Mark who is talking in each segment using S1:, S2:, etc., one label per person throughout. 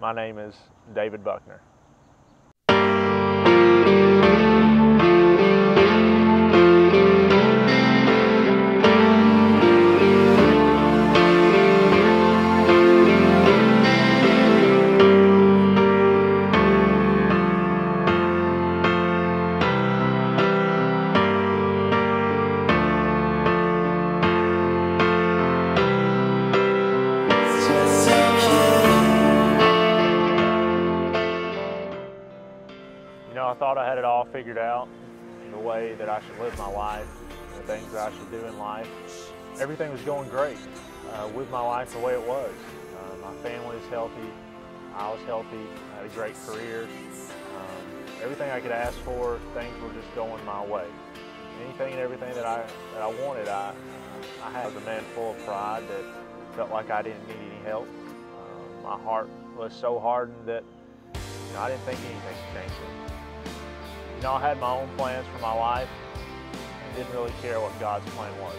S1: My name is David Buckner. You know, I thought I had it all figured out the way that I should live my life, the things that I should do in life. Everything was going great uh, with my life the way it was. Uh, my family was healthy. I was healthy. I had a great career. Um, everything I could ask for, things were just going my way. Anything and everything that I, that I wanted, I, I had a man full of pride that felt like I didn't need any help. Um, my heart was so hardened that you know, I didn't think anything could change it. Know, I had my own plans for my life and didn't really care what God's plan was.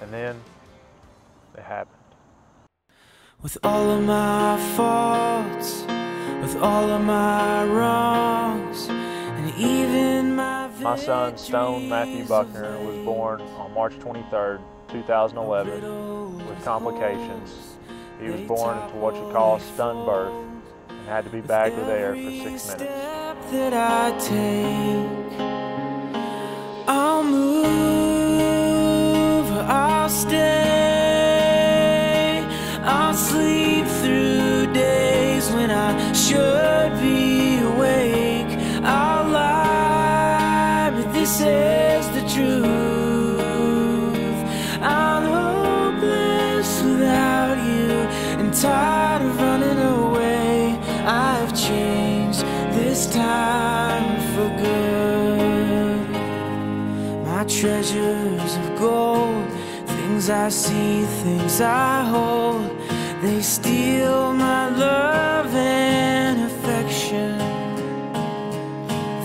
S1: And then it happened.
S2: With all of my faults, with all of my wrongs, and even my
S1: My son, Stone Matthew Buckner, was born on March 23rd, 2011, with complications. He was born into what you call a stun birth and had to be bagged with air for six minutes.
S2: that I take, I'll move, I'll stay, I'll sleep through days when I should be awake. I'll lie, but this is the truth. I'm hopeless without you and tired My treasures of gold, things I see, things I hold, they steal my love and affection.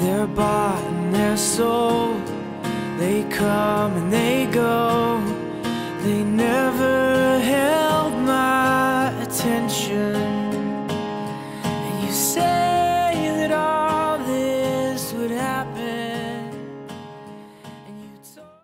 S2: They're bought and they're sold, they come and they go, they never